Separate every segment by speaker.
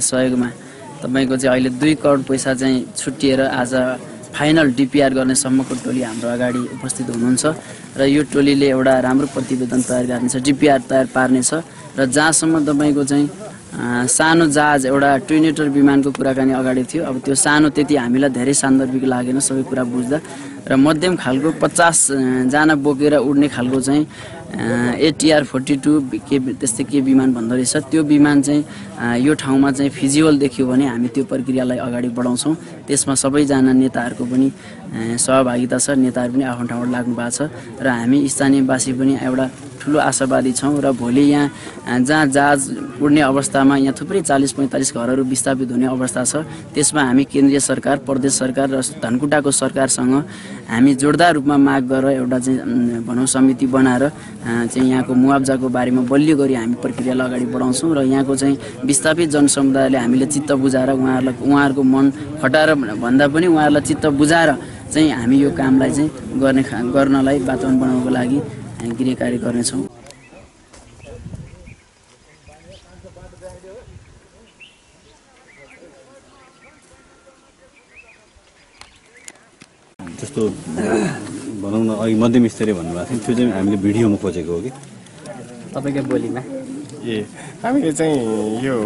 Speaker 1: सहयोगमा तपाईँको चाहिँ अहिले दुई करोड पैसा चाहिँ छुट्टिएर आज फाइनल डिपिआर गर्नेसम्मको टोली हाम्रो अगाडि उपस्थित हुनुहुन्छ। र यो टोलीले एउटा राम्रो प्रतिवेदन तयार गर्नेछ डिपिआर तयार पार्नेछ। र जहाँसम्म तपाईँको चाहिँ सानो जहाज एउटा ट्विनेटर विमानको कुराकानी अगाडि थियो अब त्यो सानो त्यति हामीलाई धेरै सान्दर्भिक लागेन सबै कुरा बुझ्दा। र मध्यम खालको पचासजना बोकेर उड्ने खालको चाहिँ एटिआर फोर्टी टू के त्यस्तै के विमान भन्दो रहेछ त्यो विमान चाहिँ यो ठाउँमा चाहिँ फिजिबल देखियो भने हामी त्यो प्रक्रियालाई अगाडि बढाउँछौँ। त्यसमा सबैजना नेताहरूको पनि सहभागिता छ नेताहरू पनि आफ्नो ठाउँबाट लाग्नु भएको छ र हामी स्थानीयवासी पनि एउटा ठुलो आशावादी छौँ र भोलि यहाँ जहाँ जहाज उड्ने अवस्थामा यहाँ थुप्रै चालिस पैँतालिस घरहरू विस्थापित हुने अवस्था छ त्यसमा हामी केन्द्रीय सरकार प्रदेश सरकार र धनकुटाको सरकारसँग हामी जोरदार रूपमा माग गरेर एउटा चाहिँ भनौँ समिति बनाएर चाहिँ यहाँको मुआब्जाको बारेमा बलियो गरी हामी प्रक्रियालाई अगाडि बढाउँछौँ र यहाँको चाहिँ विस्थापित जनसमुदायले हामीले चित्त बुझाएर उहाँहरूलाई उहाँहरूको मन खटाएर भन्दा पनि उहाँहरूलाई चित्त बुझाएर चाहिँ हामी यो कामलाई चाहिँ गर्ने खा- गर्नलाई वातावरण बनाउनको लागि हामी गृह कार्य गर्नेछौँ।
Speaker 2: जस्तो भनौँ न अघि मध्यम स्तरीय भन्नुभएको थियो त्यो चाहिँ हामीले भिडियोमा खोजेको हो कि?
Speaker 1: तपाईँकै बोलीमा।
Speaker 3: ए हामीले चाहिँ यो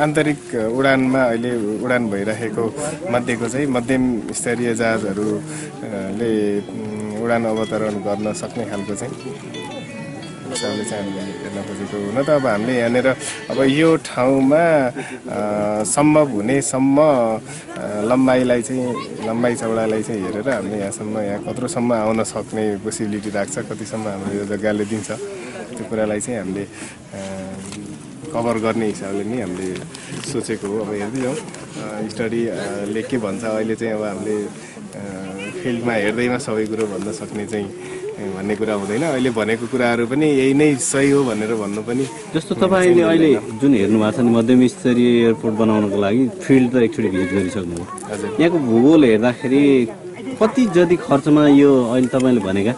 Speaker 3: आन्तरिक उडानमा अहिले उडान भइरहेको मध्येको चाहिँ मध्यम स्तरीय जहाजहरूले उडान अवतरण गर्न सक्ने खालको चाहिँ हिसाबले चाहिँ हामीले हेर्न खोजेको हुन त अब हामीले यहाँनिर अब यो ठाउँमा सम्भव हुनेसम्म लम्बाइलाई चाहिँ लम्बाइ चौडाइलाई चाहिँ हेरेर हामीले यहाँसम्म यहाँ कत्रोसम्म आउन सक्ने पोसिबिलिटी राख्छ कतिसम्म हाम्रो यो जग्गाले दिन्छ। त्यो कुरालाई चाहिँ हामीले कभर गर्ने हिसाबले नि हामीले सोचेको हो। अब हेर्दै जाउँ स्टडीले के भन्छ अहिले चाहिँ अब हामीले फिल्डमा हेर्दैमा सबै कुरो भन्न सक्ने चाहिँ भन्ने कुरा हुँदैन। अहिले भनेको कुराहरू पनि यही नै सही हो भनेर भन्नु पनि
Speaker 2: जस्तो तपाईँले अहिले जुन हेर्नु भएको छ नि मध्यम स्तरीय एयरपोर्ट बनाउनको लागि फिल्ड त एकचोटि भिजिट गरिसक्नु
Speaker 3: हजुर।
Speaker 2: यहाँको भूगोल हेर्दाखेरि कति जति खर्चमा यो अहिले तपाईँले भनेका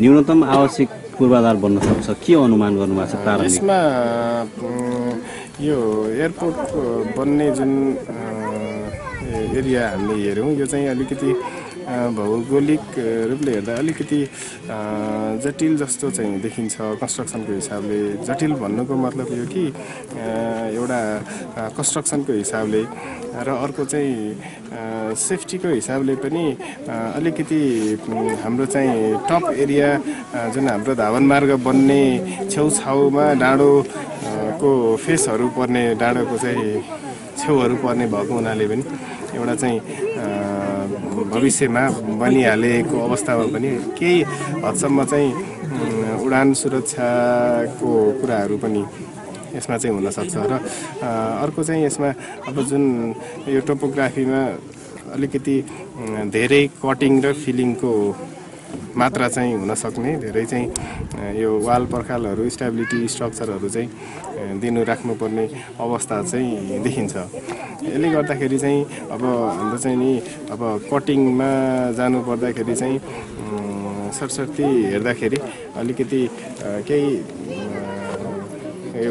Speaker 2: न्यूनतम आवश्यक पूर्वाधार बन्न सक्छ के अनुमान गर्नुभएको छ
Speaker 3: यसमा यो एयरपोर्ट बन्ने जुन एरिया हामीले हेऱ्यौँ यो चाहिँ अलिकति भौगोलिक रूपले हेर्दा अलिकति जटिल जस्तो चाहिँ देखिन्छ कन्स्ट्रक्सनको हिसाबले। जटिल भन्नुको मतलब यो कि एउटा कन्स्ट्रक्सनको हिसाबले र अर्को चाहिँ सेफ्टीको हिसाबले पनि अलिकति हाम्रो चाहिँ टप एरिया जुन हाम्रो धावन मार्ग बन्ने छेउछाउमा डाँडो अ, को फेसहरू पर्ने डाँडोको चाहिँ छेउहरू पर्ने भएको हुनाले पनि एउटा चाहिँ भविष्यमा बनिहालेको अवस्थामा पनि केही हदसम्म चाहिँ उडान सुरक्षाको कुराहरू पनि यसमा चाहिँ हुनसक्छ र अर्को चाहिँ यसमा अब जुन यो टोपोग्राफीमा अलिकति धेरै कटिङ र फिलिङको मात्रा चाहिँ हुनसक्ने धेरै चाहिँ यो वाल पर्खालहरू स्टेबिलिटी स्ट्रक्चरहरू चाहिँ दिनु राख्नुपर्ने अवस्था चाहिँ देखिन्छ। यसले गर्दाखेरि चाहिँ अब हाम्रो चाहिँ नि अब कटिङमा जानु पर्दाखेरि चाहिँ अम, सरसर्ती हेर्दाखेरि अलिकति केही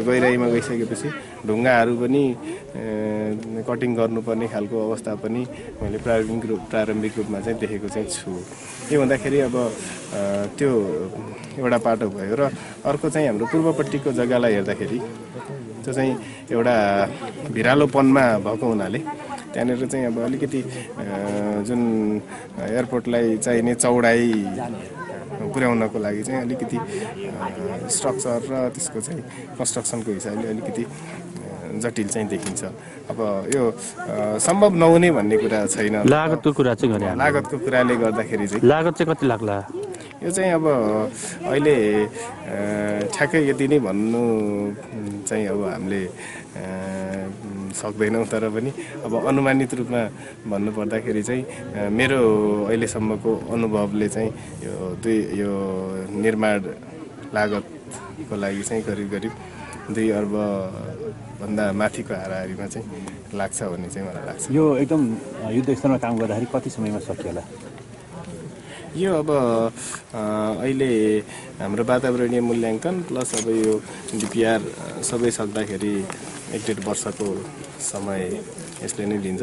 Speaker 3: गहिराइमा गइसकेपछि ढुङ्गाहरू पनि कटिङ गर्नुपर्ने खालको अवस्था पनि मैले प्रारम्भिक रूप प्रारम्भिक रूपमा चाहिँ देखेको चाहिँ छु। के भन्दाखेरि अब त्यो एउटा पाटो भयो र अर्को चाहिँ हाम्रो पूर्वपट्टिको जग्गालाई हेर्दाखेरि त्यो चाहिँ एउटा भिरालोपनमा भएको हुनाले त्यहाँनिर चाहिँ अब अलिकति जुन एयरपोर्टलाई चाहिने चौडाइ पुर्याउनको लागि चाहिँ अलिकति स्ट्रक्चर र त्यसको चाहिँ कन्स्ट्रक्सनको हिसाबले अलिकति जटिल चाहिँ देखिन्छ। अब यो सम्भव नहुने भन्ने कुरा छैन।
Speaker 4: लागतको कुरा चाहिँ।
Speaker 3: लागतको कुराले गर्दाखेरि चाहिँ
Speaker 4: लागत चाहिँ कति लाग्ला?
Speaker 3: यो चाहिँ अब अहिले ठ्याक्कै यति नै भन्नु चाहिँ अब हामीले सक्दैनौँ तर पनि अब अनुमानित रूपमा भन्नुपर्दाखेरि चाहिँ मेरो अहिलेसम्मको अनुभवले चाहिँ यो दुई यो निर्माण लागतको लागि चाहिँ करिब करिब दुई अर्ब भन्दा माथिको हाराहारीमा चाहिँ लाग्छ भन्ने चाहिँ मलाई लाग्छ।
Speaker 4: यो एकदम युद्ध स्तरमा काम गर्दाखेरि कति समयमा सकिएला
Speaker 3: यो अब अहिले हाम्रो वातावरणीय मूल्याङ्कन प्लस अब यो डिपिआर सबै सक्दाखेरि एक डेढ वर्षको समय यसले नै लिन्छ।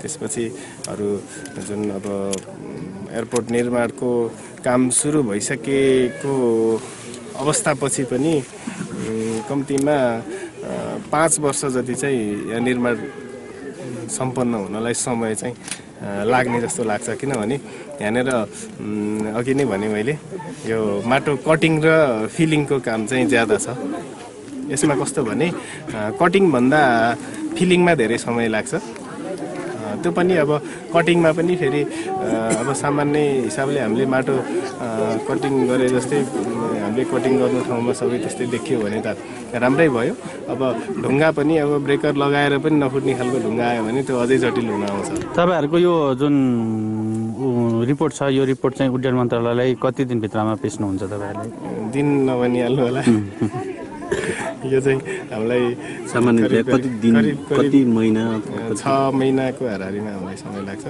Speaker 3: त्यसपछि अरू जुन अब एयरपोर्ट निर्माणको काम सुरु भइसकेको अवस्थापछि पनि कम्तीमा पाँच वर्ष जति चाहिँ निर्माण सम्पन्न हुनलाई समय चाहिँ लाग्ने जस्तो लाग्छ। किनभने यहाँनिर अघि नै भने मैले यो माटो कटिङ र फिलिङको काम चाहिँ ज्यादा छ। यसमा कस्तो भने कटिङभन्दा फिलिङमा धेरै समय लाग्छ। त्यो पनि अब कटिङमा पनि फेरि अब सामान्य हिसाबले हामीले माटो कटिङ गरे जस्तै हामीले कटिङ गर्नु ठाउँमा सबै त्यस्तै देखियो भने त राम्रै भयो। अब ढुङ्गा पनि अब ब्रेकर लगाएर पनि नफुट्ने खालको ढुङ्गा आयो भने त्यो अझै जटिल हुन आउँछ।
Speaker 4: तपाईँहरूको यो जुन रिपोर्ट छ यो रिपोर्ट चाहिँ उड्डयन मन्त्रालयलाई कति दिनभित्रमा पेस्नुहुन्छ तपाईँहरूले
Speaker 3: दिन नभनिहाल्नु होला। यो चाहिँ हामीलाई
Speaker 2: सामान्यतया
Speaker 3: करिब-
Speaker 2: कति दिन कति महिना
Speaker 3: छ महिनाको हाराहारीमा हामीलाई समय लाग्छ।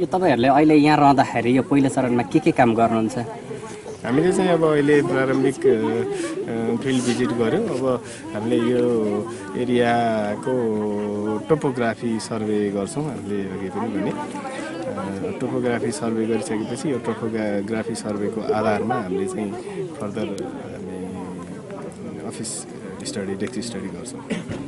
Speaker 5: यो तपाईँहरूले अहिले यहाँ रहँदाखेरि यो पहिलो चरणमा के के काम गर्नुहुन्छ?
Speaker 3: हामीले चाहिँ अब अहिले प्रारम्भिक फिल्ड भिजिट गऱ्यौँ। अब हामीले यो एरियाको टोपोग्राफी सर्वे गर्छौँ हामीले अघि पनि भने। टोपोग्राफी सर्वे गरिसकेपछि यो टोपोग्राफी सर्वेको आधारमा हामीले चाहिँ फर्दर हामी office स्टडी डेस्क स्टडी गर्छौँ